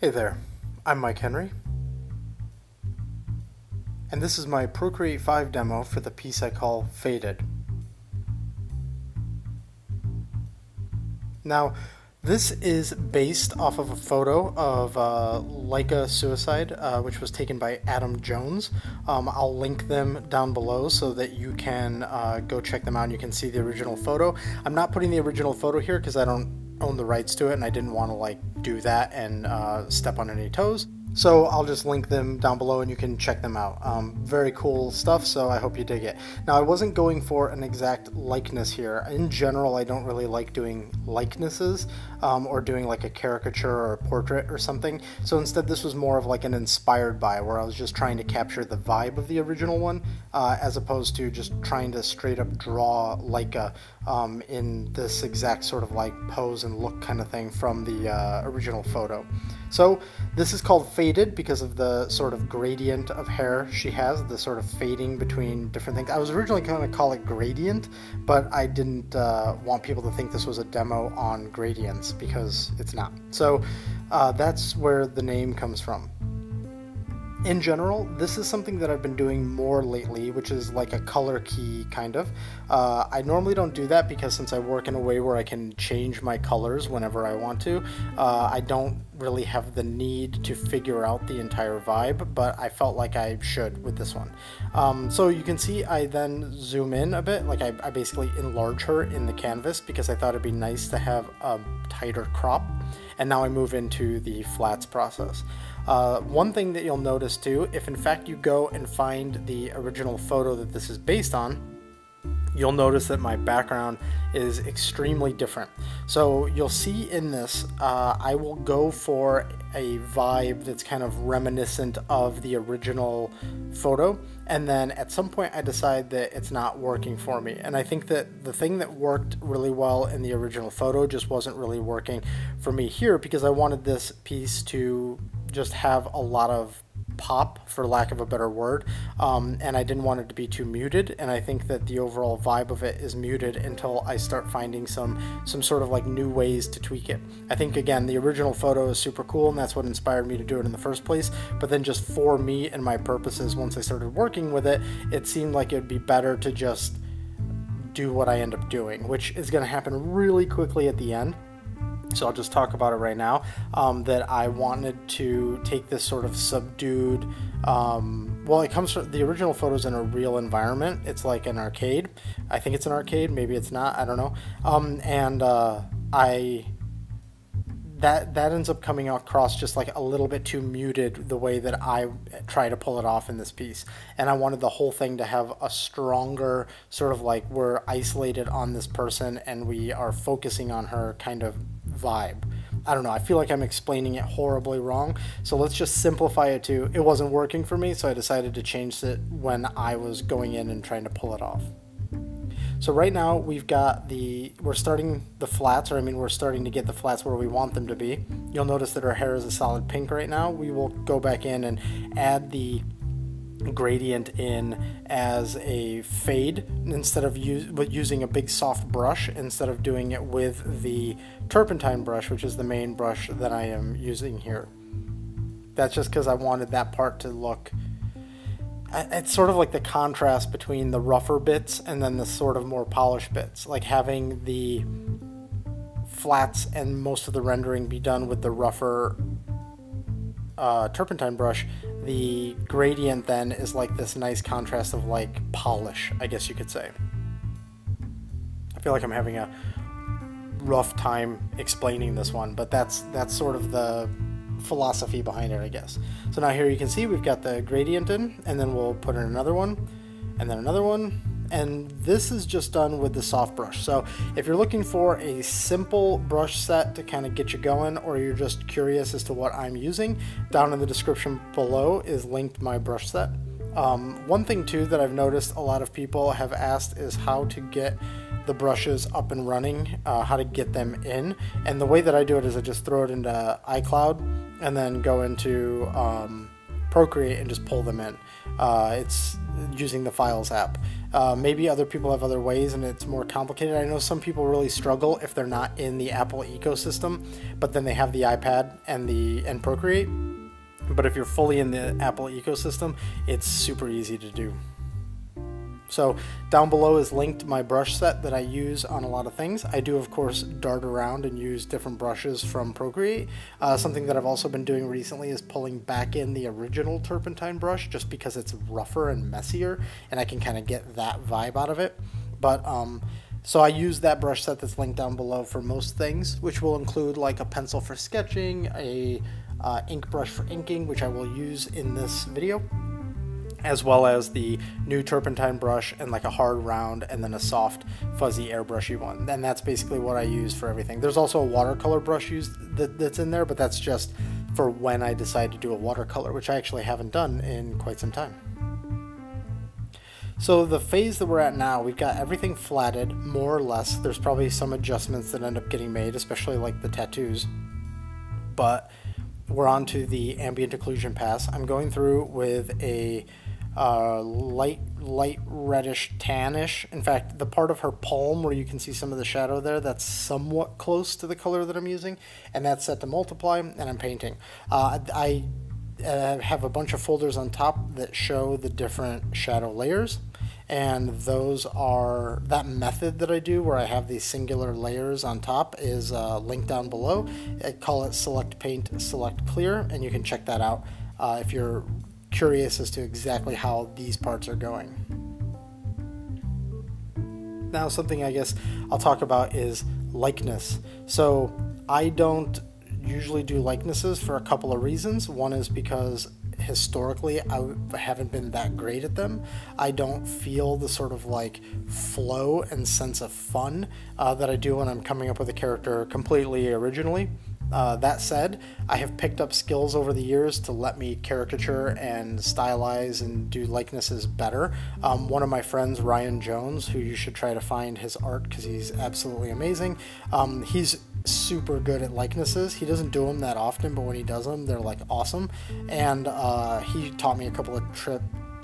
Hey there, I'm Mike Henry, and this is my Procreate 5 demo for the piece I call Faded. Now, this is based off of a photo of uh, Laika Suicide, uh, which was taken by Adam Jones. Um, I'll link them down below so that you can uh, go check them out and you can see the original photo. I'm not putting the original photo here because I don't own the rights to it and I didn't want to like do that and uh, step on any toes. So I'll just link them down below and you can check them out. Um, very cool stuff, so I hope you dig it. Now I wasn't going for an exact likeness here. In general, I don't really like doing likenesses um, or doing like a caricature or a portrait or something. So instead this was more of like an inspired by where I was just trying to capture the vibe of the original one uh, as opposed to just trying to straight up draw Laika um, in this exact sort of like pose and look kind of thing from the uh, original photo. So this is called faded because of the sort of gradient of hair she has, the sort of fading between different things. I was originally going to call it gradient, but I didn't uh, want people to think this was a demo on gradients because it's not. So uh, that's where the name comes from in general, this is something that I've been doing more lately, which is like a color key kind of. Uh, I normally don't do that because since I work in a way where I can change my colors whenever I want to, uh, I don't really have the need to figure out the entire vibe, but I felt like I should with this one. Um, so you can see I then zoom in a bit, like I, I basically enlarge her in the canvas because I thought it'd be nice to have a tighter crop. And now I move into the flats process. Uh, one thing that you'll notice too, if in fact you go and find the original photo that this is based on, you'll notice that my background is extremely different. So you'll see in this, uh, I will go for a vibe that's kind of reminiscent of the original photo. And then at some point I decide that it's not working for me. And I think that the thing that worked really well in the original photo just wasn't really working for me here because I wanted this piece to just have a lot of pop, for lack of a better word, um, and I didn't want it to be too muted. And I think that the overall vibe of it is muted until I start finding some some sort of like new ways to tweak it. I think again the original photo is super cool, and that's what inspired me to do it in the first place. But then just for me and my purposes, once I started working with it, it seemed like it would be better to just do what I end up doing, which is going to happen really quickly at the end so I'll just talk about it right now, um, that I wanted to take this sort of subdued, um, well, it comes from the original photos in a real environment. It's like an arcade. I think it's an arcade. Maybe it's not. I don't know. Um, and uh, I that that ends up coming across just like a little bit too muted the way that I try to pull it off in this piece. And I wanted the whole thing to have a stronger sort of like we're isolated on this person and we are focusing on her kind of vibe. I don't know. I feel like I'm explaining it horribly wrong. So let's just simplify it to it wasn't working for me, so I decided to change it when I was going in and trying to pull it off. So right now we've got the, we're starting the flats, or I mean we're starting to get the flats where we want them to be. You'll notice that our hair is a solid pink right now. We will go back in and add the gradient in as a fade instead of use, using a big soft brush instead of doing it with the turpentine brush which is the main brush that I am using here. That's just because I wanted that part to look it's sort of like the contrast between the rougher bits and then the sort of more polished bits like having the flats and most of the rendering be done with the rougher uh, turpentine brush the gradient then is like this nice contrast of like polish I guess you could say I feel like I'm having a rough time explaining this one but that's that's sort of the philosophy behind it, I guess. So now here you can see we've got the gradient in, and then we'll put in another one, and then another one, and this is just done with the soft brush. So if you're looking for a simple brush set to kind of get you going, or you're just curious as to what I'm using, down in the description below is linked my brush set. Um, one thing too that I've noticed a lot of people have asked is how to get the brushes up and running, uh, how to get them in. And the way that I do it is I just throw it into iCloud and then go into um, Procreate and just pull them in. Uh, it's using the Files app. Uh, maybe other people have other ways and it's more complicated. I know some people really struggle if they're not in the Apple ecosystem, but then they have the iPad and the and Procreate. But if you're fully in the Apple ecosystem, it's super easy to do. So down below is linked my brush set that I use on a lot of things. I do of course dart around and use different brushes from Procreate. Uh, something that I've also been doing recently is pulling back in the original turpentine brush just because it's rougher and messier and I can kind of get that vibe out of it. But um, so I use that brush set that's linked down below for most things, which will include like a pencil for sketching, a uh, ink brush for inking, which I will use in this video as well as the new turpentine brush and like a hard round and then a soft fuzzy airbrushy one and that's basically what I use for everything there's also a watercolor brush used that, that's in there but that's just for when I decide to do a watercolor which I actually haven't done in quite some time so the phase that we're at now, we've got everything flatted, more or less. There's probably some adjustments that end up getting made, especially like the tattoos. But we're on to the ambient occlusion pass. I'm going through with a uh, light light reddish tannish. In fact, the part of her palm where you can see some of the shadow there, that's somewhat close to the color that I'm using, and that's set to multiply, and I'm painting. Uh, I uh, have a bunch of folders on top that show the different shadow layers, and those are, that method that I do where I have these singular layers on top is uh, linked down below. I call it select paint, select clear, and you can check that out uh, if you're curious as to exactly how these parts are going. Now, something I guess I'll talk about is likeness. So, I don't usually do likenesses for a couple of reasons. One is because historically I haven't been that great at them. I don't feel the sort of like flow and sense of fun uh, that I do when I'm coming up with a character completely originally. Uh, that said, I have picked up skills over the years to let me caricature and stylize and do likenesses better. Um, one of my friends, Ryan Jones, who you should try to find his art because he's absolutely amazing, um, he's super good at likenesses. He doesn't do them that often, but when he does them, they're like awesome. And uh, he taught me a couple of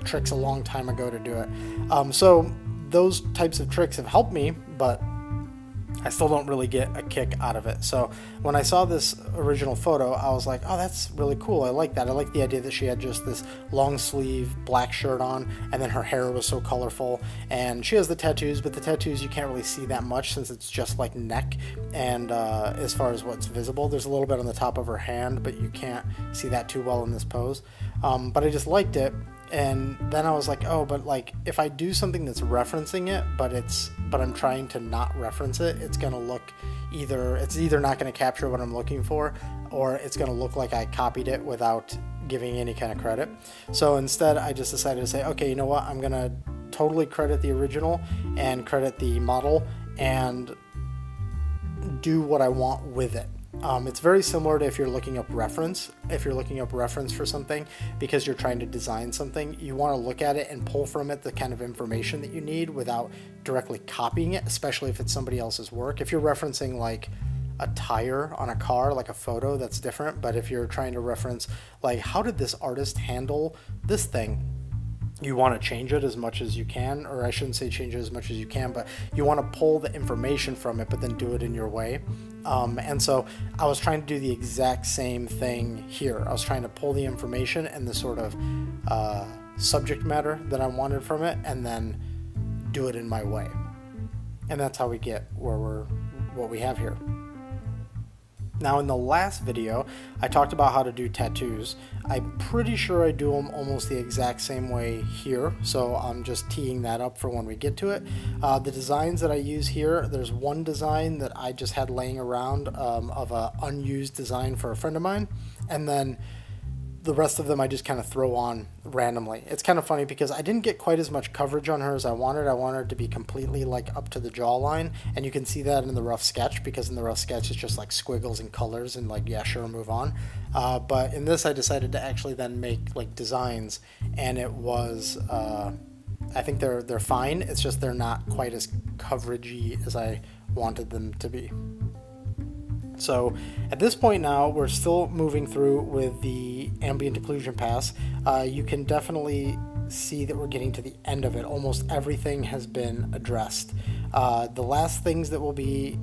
tricks a long time ago to do it. Um, so those types of tricks have helped me, but I still don't really get a kick out of it. So when I saw this original photo, I was like, oh, that's really cool. I like that. I like the idea that she had just this long sleeve black shirt on, and then her hair was so colorful. And she has the tattoos, but the tattoos you can't really see that much since it's just like neck. And uh, as far as what's visible, there's a little bit on the top of her hand, but you can't see that too well in this pose. Um, but I just liked it and then I was like, oh, but like if I do something that's referencing it, but it's but I'm trying to not reference it, it's gonna look either it's either not gonna capture what I'm looking for, or it's gonna look like I copied it without giving any kind of credit. So instead, I just decided to say, okay, you know what? I'm gonna totally credit the original and credit the model and do what I want with it. Um, it's very similar to if you're looking up reference. If you're looking up reference for something because you're trying to design something, you want to look at it and pull from it the kind of information that you need without directly copying it, especially if it's somebody else's work. If you're referencing like a tire on a car, like a photo, that's different. But if you're trying to reference, like, how did this artist handle this thing? You want to change it as much as you can, or I shouldn't say change it as much as you can, but you want to pull the information from it, but then do it in your way. Um, and so I was trying to do the exact same thing here. I was trying to pull the information and the sort of uh, subject matter that I wanted from it, and then do it in my way. And that's how we get where we're what we have here. Now in the last video, I talked about how to do tattoos. I'm pretty sure I do them almost the exact same way here, so I'm just teeing that up for when we get to it. Uh, the designs that I use here, there's one design that I just had laying around um, of an unused design for a friend of mine, and then the rest of them I just kind of throw on randomly. It's kind of funny because I didn't get quite as much coverage on her as I wanted. I wanted her to be completely like up to the jawline, and you can see that in the rough sketch because in the rough sketch it's just like squiggles and colors and like yeah sure move on. Uh, but in this I decided to actually then make like designs, and it was uh, I think they're they're fine. It's just they're not quite as coveragey as I wanted them to be. So at this point now, we're still moving through with the ambient occlusion pass. Uh, you can definitely see that we're getting to the end of it. Almost everything has been addressed. Uh, the last things that will be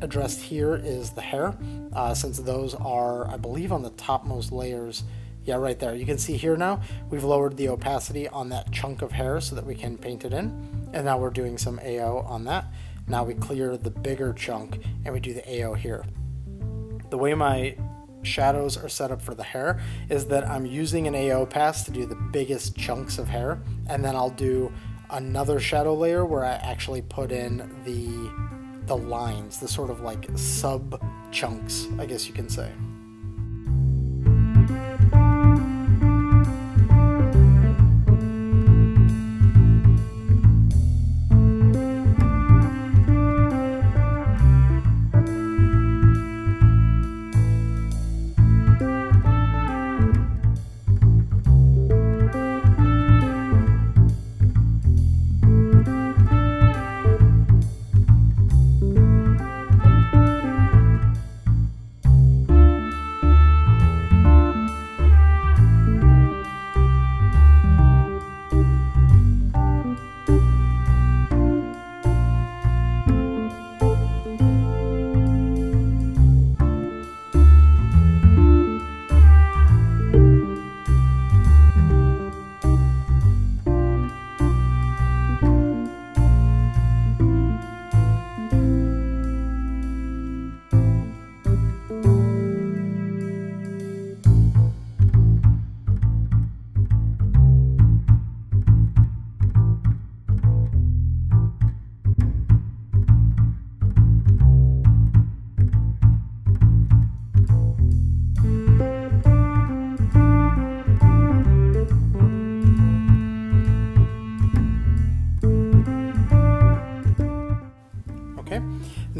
addressed here is the hair, uh, since those are, I believe, on the topmost layers. Yeah, right there. You can see here now, we've lowered the opacity on that chunk of hair so that we can paint it in. And now we're doing some AO on that. Now we clear the bigger chunk and we do the AO here. The way my shadows are set up for the hair is that I'm using an AO pass to do the biggest chunks of hair and then I'll do another shadow layer where I actually put in the the lines, the sort of like sub chunks, I guess you can say.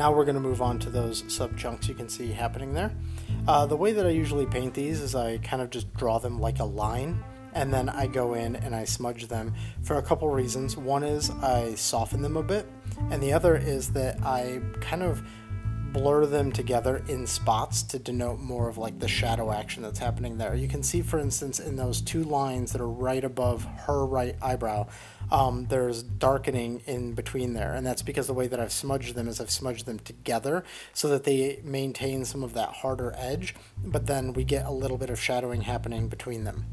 Now we're going to move on to those sub chunks you can see happening there. Uh, the way that I usually paint these is I kind of just draw them like a line and then I go in and I smudge them for a couple reasons. One is I soften them a bit and the other is that I kind of blur them together in spots to denote more of like the shadow action that's happening there. You can see, for instance, in those two lines that are right above her right eyebrow, um, there's darkening in between there. And that's because the way that I've smudged them is I've smudged them together so that they maintain some of that harder edge, but then we get a little bit of shadowing happening between them.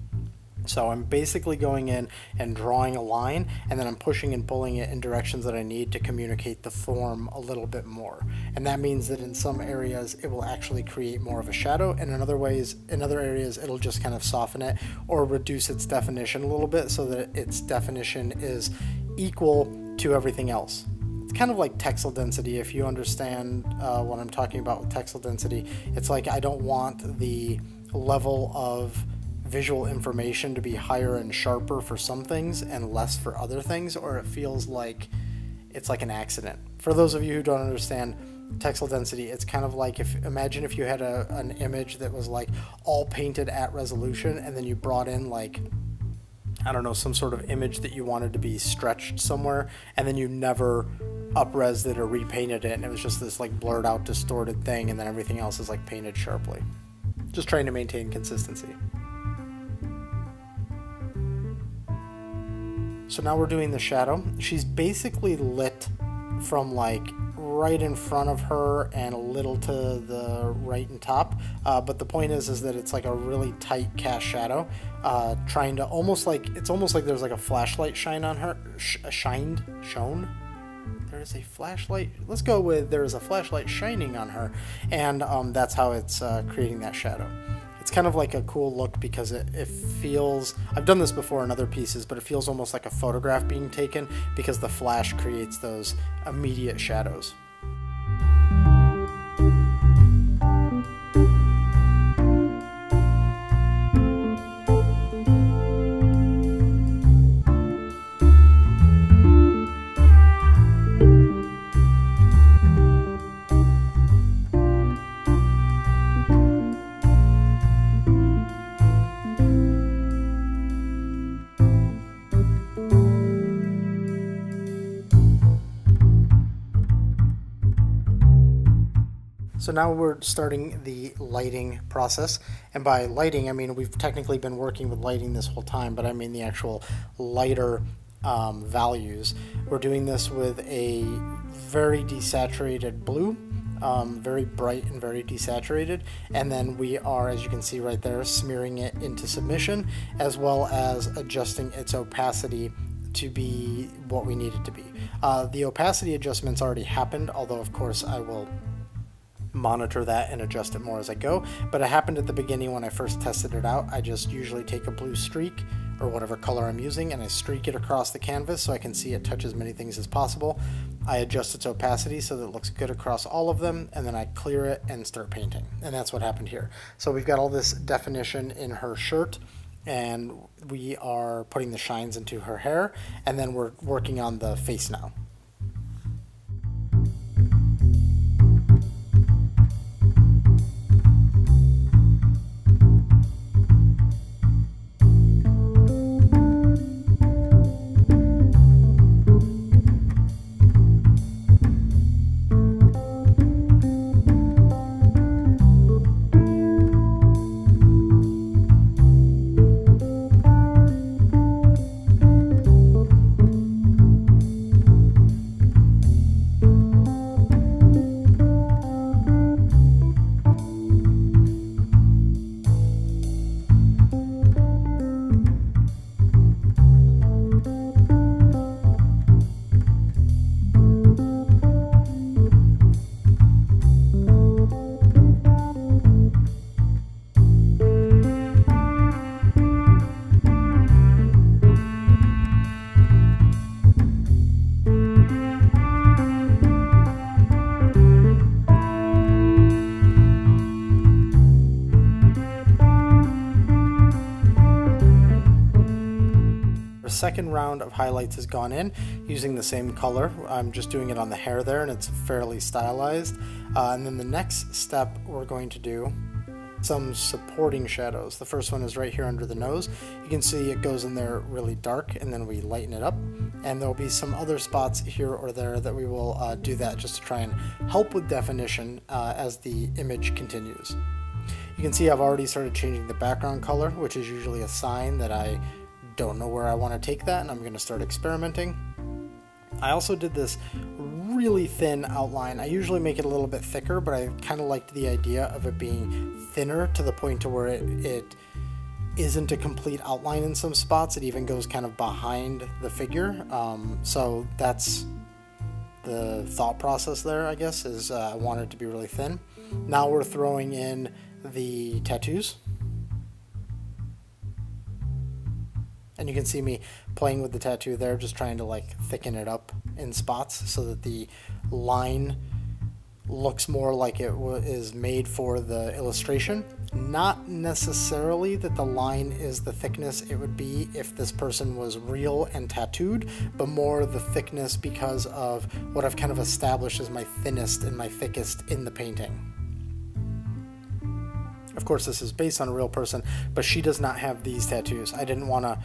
So I'm basically going in and drawing a line and then I'm pushing and pulling it in directions that I need to communicate the form a little bit more. And that means that in some areas it will actually create more of a shadow and in other ways, in other areas it'll just kind of soften it or reduce its definition a little bit so that its definition is equal to everything else. It's kind of like texel density if you understand uh, what I'm talking about with texel density. It's like I don't want the level of visual information to be higher and sharper for some things and less for other things, or it feels like it's like an accident. For those of you who don't understand texel density, it's kind of like if imagine if you had a, an image that was like all painted at resolution and then you brought in like I don't know, some sort of image that you wanted to be stretched somewhere, and then you never upres it or repainted it, and it was just this like blurred out, distorted thing, and then everything else is like painted sharply. Just trying to maintain consistency. So now we're doing the shadow. She's basically lit from like right in front of her and a little to the right and top. Uh, but the point is, is that it's like a really tight cast shadow, uh, trying to almost like it's almost like there's like a flashlight shine on her, sh- shined, shone. There is a flashlight. Let's go with there is a flashlight shining on her, and um, that's how it's uh, creating that shadow kind of like a cool look because it, it feels I've done this before in other pieces but it feels almost like a photograph being taken because the flash creates those immediate shadows. So now we're starting the lighting process. And by lighting, I mean we've technically been working with lighting this whole time, but I mean the actual lighter um, values. We're doing this with a very desaturated blue, um, very bright and very desaturated. And then we are, as you can see right there, smearing it into submission, as well as adjusting its opacity to be what we need it to be. Uh, the opacity adjustments already happened, although of course I will monitor that and adjust it more as I go. But it happened at the beginning when I first tested it out. I just usually take a blue streak or whatever color I'm using and I streak it across the canvas so I can see it touch as many things as possible. I adjust its opacity so that it looks good across all of them and then I clear it and start painting. And that's what happened here. So we've got all this definition in her shirt and we are putting the shines into her hair and then we're working on the face now. Second round of highlights has gone in using the same color. I'm just doing it on the hair there and it's fairly stylized. Uh, and then the next step we're going to do some supporting shadows. The first one is right here under the nose. You can see it goes in there really dark and then we lighten it up. And there'll be some other spots here or there that we will uh, do that just to try and help with definition uh, as the image continues. You can see I've already started changing the background color, which is usually a sign that I don't know where I want to take that and I'm going to start experimenting. I also did this really thin outline. I usually make it a little bit thicker, but I kind of liked the idea of it being thinner to the point to where it, it isn't a complete outline in some spots. It even goes kind of behind the figure. Um, so that's the thought process there, I guess, is uh, I want it to be really thin. Now we're throwing in the tattoos. And you can see me playing with the tattoo there, just trying to like thicken it up in spots so that the line looks more like it is made for the illustration. Not necessarily that the line is the thickness it would be if this person was real and tattooed, but more the thickness because of what I've kind of established as my thinnest and my thickest in the painting. Of course, this is based on a real person, but she does not have these tattoos. I didn't want to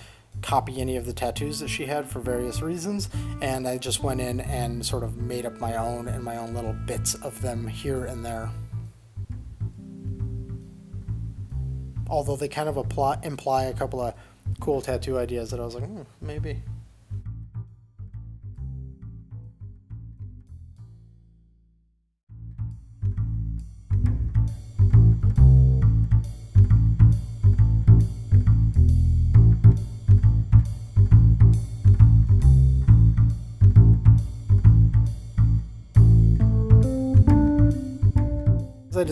copy any of the tattoos that she had for various reasons, and I just went in and sort of made up my own and my own little bits of them here and there. Although they kind of apply, imply a couple of cool tattoo ideas that I was like, hmm, maybe.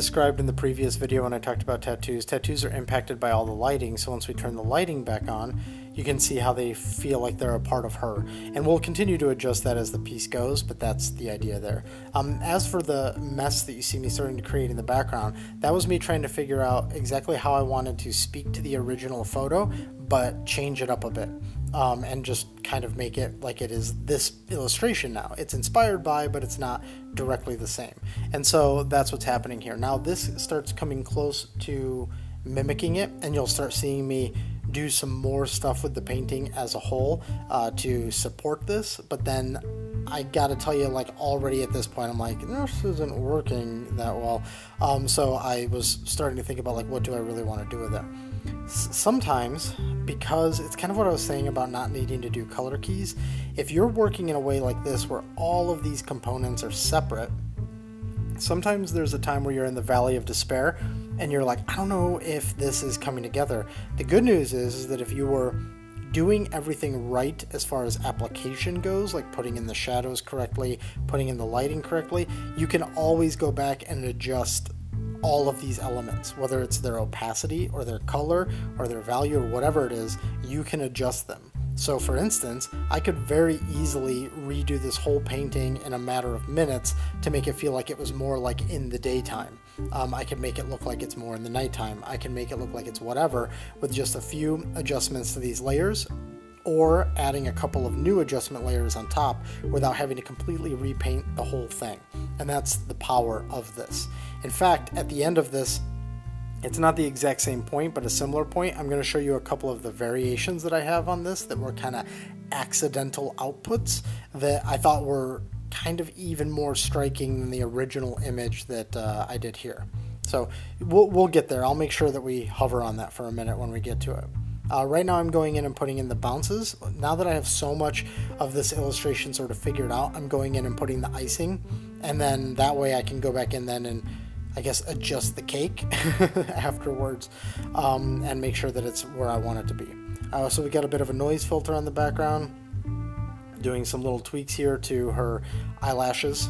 Described in the previous video when I talked about tattoos, tattoos are impacted by all the lighting, so once we turn the lighting back on, you can see how they feel like they're a part of her. And we'll continue to adjust that as the piece goes, but that's the idea there. Um, as for the mess that you see me starting to create in the background, that was me trying to figure out exactly how I wanted to speak to the original photo, but change it up a bit um, and just kind of make it like it is this illustration now. It's inspired by, but it's not directly the same. And so that's what's happening here. Now this starts coming close to mimicking it, and you'll start seeing me do some more stuff with the painting as a whole uh, to support this, but then I gotta tell you, like already at this point, I'm like, this isn't working that well. Um, so I was starting to think about like, what do I really want to do with it? Sometimes, because it's kind of what I was saying about not needing to do color keys. If you're working in a way like this, where all of these components are separate, sometimes there's a time where you're in the valley of despair, and you're like, I don't know if this is coming together. The good news is, is that if you were doing everything right as far as application goes, like putting in the shadows correctly, putting in the lighting correctly, you can always go back and adjust all of these elements, whether it's their opacity or their color or their value or whatever it is, you can adjust them. So for instance, I could very easily redo this whole painting in a matter of minutes to make it feel like it was more like in the daytime. Um, I can make it look like it's more in the nighttime. I can make it look like it's whatever with just a few adjustments to these layers or adding a couple of new adjustment layers on top without having to completely repaint the whole thing. And that's the power of this. In fact, at the end of this, it's not the exact same point, but a similar point. I'm going to show you a couple of the variations that I have on this that were kind of accidental outputs that I thought were kind of even more striking than the original image that uh, I did here. So we'll, we'll get there. I'll make sure that we hover on that for a minute when we get to it. Uh, right now I'm going in and putting in the bounces. Now that I have so much of this illustration sort of figured out, I'm going in and putting the icing. And then that way I can go back in then and I guess adjust the cake afterwards um, and make sure that it's where I want it to be. Uh, so we got a bit of a noise filter on the background doing some little tweaks here to her eyelashes.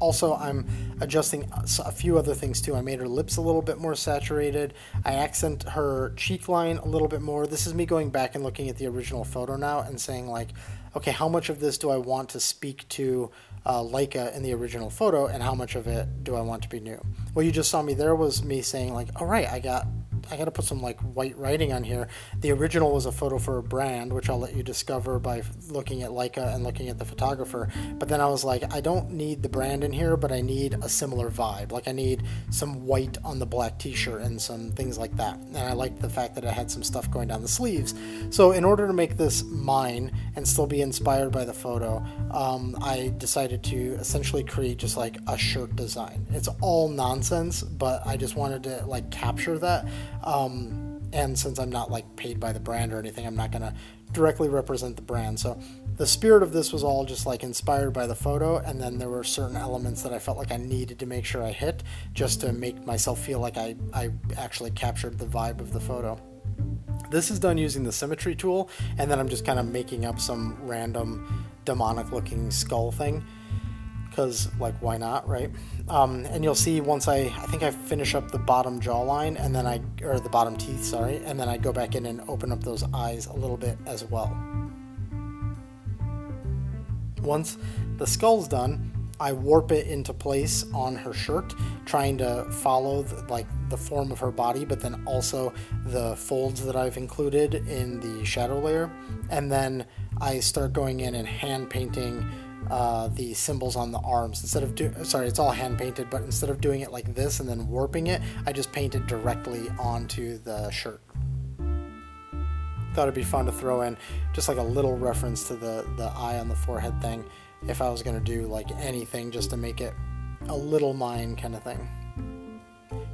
Also, I'm adjusting a few other things too. I made her lips a little bit more saturated. I accent her cheek line a little bit more. This is me going back and looking at the original photo now and saying like, okay, how much of this do I want to speak to uh, Laika in the original photo, and how much of it do I want to be new? What you just saw me there was me saying like, all right, I got I gotta put some like white writing on here. The original was a photo for a brand, which I'll let you discover by looking at Laika and looking at the photographer. But then I was like, I don't need the brand in here, but I need a similar vibe. Like I need some white on the black t-shirt and some things like that. And I liked the fact that it had some stuff going down the sleeves. So in order to make this mine and still be inspired by the photo, um, I decided to essentially create just like a shirt design. It's all nonsense, but I just wanted to like capture that. Um, and since I'm not like paid by the brand or anything, I'm not to directly represent the brand. So the spirit of this was all just like inspired by the photo, and then there were certain elements that I felt like I needed to make sure I hit just to make myself feel like I, I actually captured the vibe of the photo. This is done using the symmetry tool, and then I'm just kind of making up some random demonic looking skull thing because like why not right? Um, and you'll see once I I think I finish up the bottom jawline and then I or the bottom teeth sorry and then I go back in and open up those eyes a little bit as well. Once the skull's done I warp it into place on her shirt trying to follow the, like the form of her body but then also the folds that I've included in the shadow layer. And then I start going in and hand painting uh, the symbols on the arms. Instead of do sorry, it's all hand painted, but instead of doing it like this and then warping it, I just painted directly onto the shirt. Thought it'd be fun to throw in just like a little reference to the, the eye on the forehead thing if I was gonna do like anything just to make it a little mine kind of thing.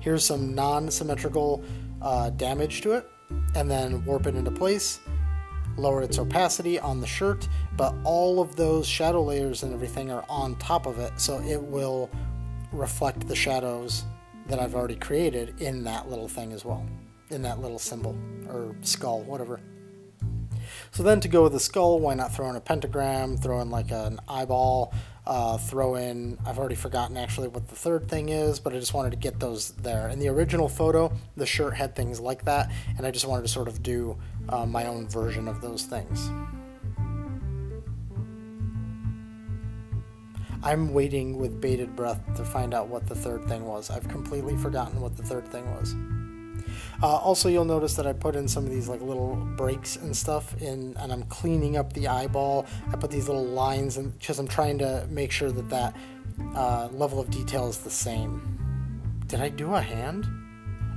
Here's some non-symmetrical uh, damage to it and then warp it into place lower its opacity on the shirt, but all of those shadow layers and everything are on top of it, so it will reflect the shadows that I've already created in that little thing as well, in that little symbol, or skull, whatever. So then to go with the skull, why not throw in a pentagram, throw in like an eyeball, uh, throw in, I've already forgotten actually what the third thing is, but I just wanted to get those there. In the original photo, the shirt had things like that, and I just wanted to sort of do uh, my own version of those things. I'm waiting with bated breath to find out what the third thing was. I've completely forgotten what the third thing was. Uh, also, you'll notice that I put in some of these like little breaks and stuff in, and I'm cleaning up the eyeball. I put these little lines and because I'm trying to make sure that that uh, level of detail is the same. did I do a hand?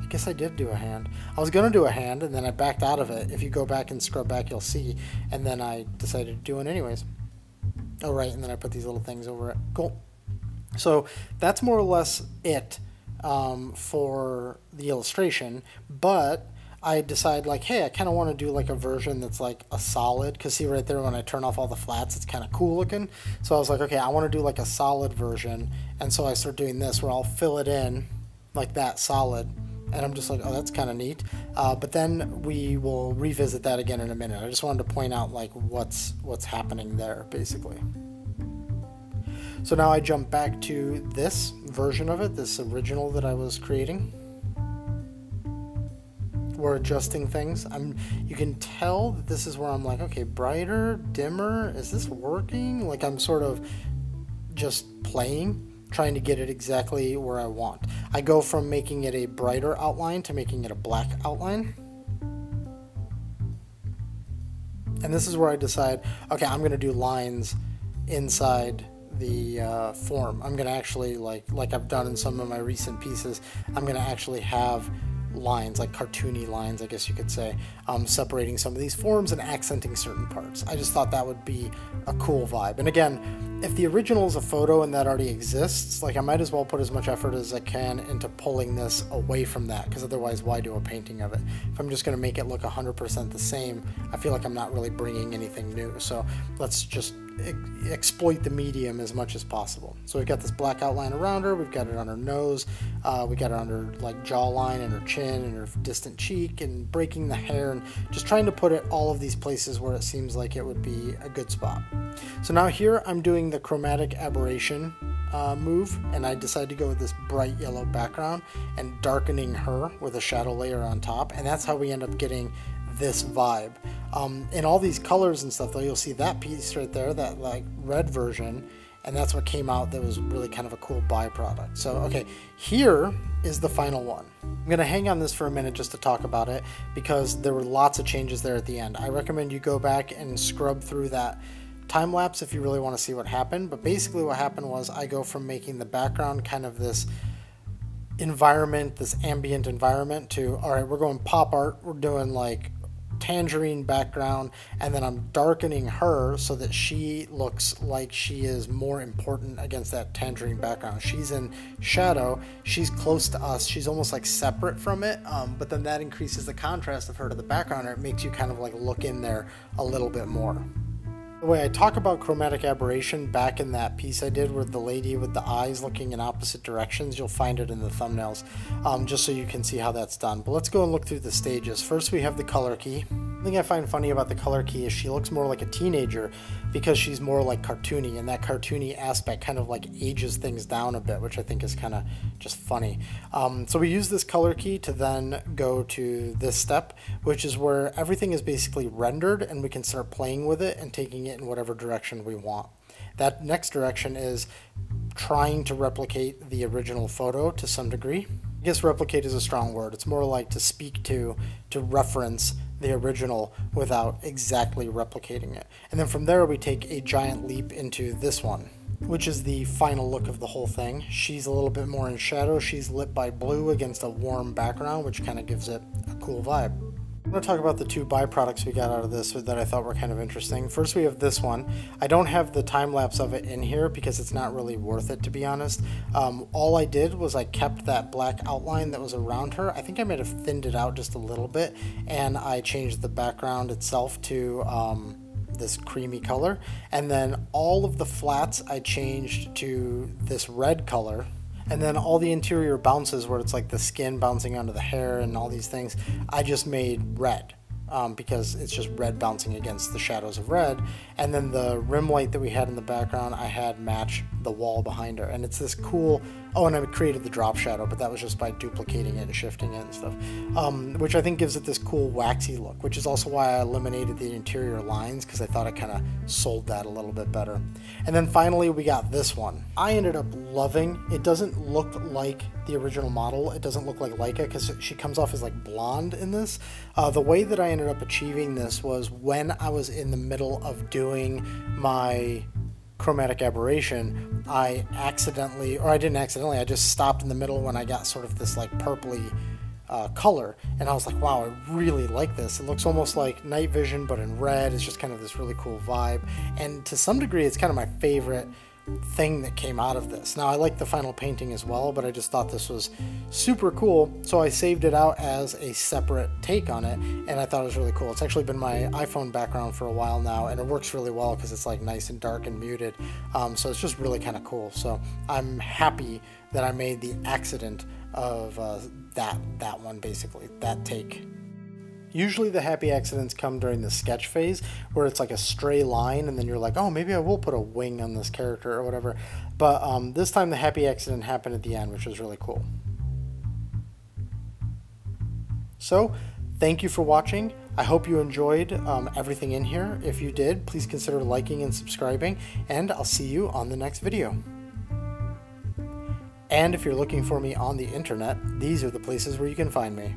I guess I did do a hand. I was gonna do a hand and then I backed out of it. If you go back and scrub back, you'll see. And then I decided to do it anyways. Oh, right, and then I put these little things over it. Cool. So that's more or less it um, for the illustration, but I decide like, hey, I kind of want to do like a version that's like a solid, because see right there when I turn off all the flats, it's kind of cool looking. So I was like, okay, I want to do like a solid version, and so I start doing this where I'll fill it in like that solid, and I'm just like, oh, that's kind of neat. Uh, but then we will revisit that again in a minute. I just wanted to point out like what's what's happening there basically. So now I jump back to this version of it, this original that I was creating. We're adjusting things. I'm you can tell that this is where I'm like, okay, brighter, dimmer, is this working? Like I'm sort of just playing, trying to get it exactly where I want. I go from making it a brighter outline to making it a black outline. And this is where I decide, okay, I'm going to do lines inside the uh, form. I'm going to actually, like, like I've done in some of my recent pieces, I'm going to actually have lines, like cartoony lines, I guess you could say, um, separating some of these forms and accenting certain parts. I just thought that would be a cool vibe. And again, if the original is a photo and that already exists, like I might as well put as much effort as I can into pulling this away from that, because otherwise, why do a painting of it? If I'm just going to make it look 100% the same, I feel like I'm not really bringing anything new. So let's just exploit the medium as much as possible. So we've got this black outline around her, we've got it on her nose, uh, we got it on her like jawline and her chin and her distant cheek and breaking the hair and just trying to put it all of these places where it seems like it would be a good spot. So now here I'm doing the chromatic aberration uh, move and I decided to go with this bright yellow background and darkening her with a shadow layer on top and that's how we end up getting this vibe. Um, in all these colors and stuff, though, you'll see that piece right there, that like red version, and that's what came out that was really kind of a cool byproduct. So, okay, here is the final one. I'm going to hang on this for a minute just to talk about it because there were lots of changes there at the end. I recommend you go back and scrub through that time lapse if you really want to see what happened. But basically, what happened was I go from making the background kind of this environment, this ambient environment, to all right, we're going pop art, we're doing like tangerine background and then I'm darkening her so that she looks like she is more important against that tangerine background. She's in shadow, she's close to us, she's almost like separate from it, um, but then that increases the contrast of her to the background and it makes you kind of like look in there a little bit more. The way I talk about chromatic aberration back in that piece I did with the lady with the eyes looking in opposite directions, you'll find it in the thumbnails, um, just so you can see how that's done. But let's go and look through the stages. First we have the color key. The thing I find funny about the color key is she looks more like a teenager because she's more like cartoony, and that cartoony aspect kind of like ages things down a bit, which I think is kind of just funny. Um, so we use this color key to then go to this step, which is where everything is basically rendered and we can start playing with it and taking it in whatever direction we want. That next direction is trying to replicate the original photo to some degree. I guess replicate is a strong word. It's more like to speak to, to reference the original without exactly replicating it. And then from there we take a giant leap into this one, which is the final look of the whole thing. She's a little bit more in shadow. She's lit by blue against a warm background, which kind of gives it a cool vibe. I'm going to talk about the two byproducts we got out of this that I thought were kind of interesting. First, we have this one. I don't have the time lapse of it in here because it's not really worth it, to be honest. Um, all I did was I kept that black outline that was around her. I think I might have thinned it out just a little bit, and I changed the background itself to um, this creamy color. And then all of the flats I changed to this red color, and then all the interior bounces where it's like the skin bouncing onto the hair and all these things, I just made red. Um, because it's just red bouncing against the shadows of red. And then the rim light that we had in the background, I had match the wall behind her. And it's this cool Oh, and I created the drop shadow, but that was just by duplicating it and shifting it and stuff. Um, which I think gives it this cool waxy look, which is also why I eliminated the interior lines because I thought it kind of sold that a little bit better. And then finally, we got this one. I ended up loving. It doesn't look like the original model. It doesn't look like Laika because she comes off as like blonde in this. Uh, the way that I ended up achieving this was when I was in the middle of doing my chromatic aberration, I accidentally, or I didn't accidentally, I just stopped in the middle when I got sort of this like purpley uh, color, and I was like, wow, I really like this. It looks almost like night vision, but in red. It's just kind of this really cool vibe, and to some degree, it's kind of my favorite thing that came out of this. Now, I like the final painting as well, but I just thought this was super cool, so I saved it out as a separate take on it, and I thought it was really cool. It's actually been my iPhone background for a while now, and it works really well because it's like nice and dark and muted, um, so it's just really kind of cool. So I'm happy that I made the accident of uh, that that one basically that take. Usually the happy accidents come during the sketch phase where it's like a stray line and then you're like, oh, maybe I will put a wing on this character or whatever. But um, this time the happy accident happened at the end, which was really cool. So, thank you for watching. I hope you enjoyed um, everything in here. If you did, please consider liking and subscribing, and I'll see you on the next video. And if you're looking for me on the internet, these are the places where you can find me.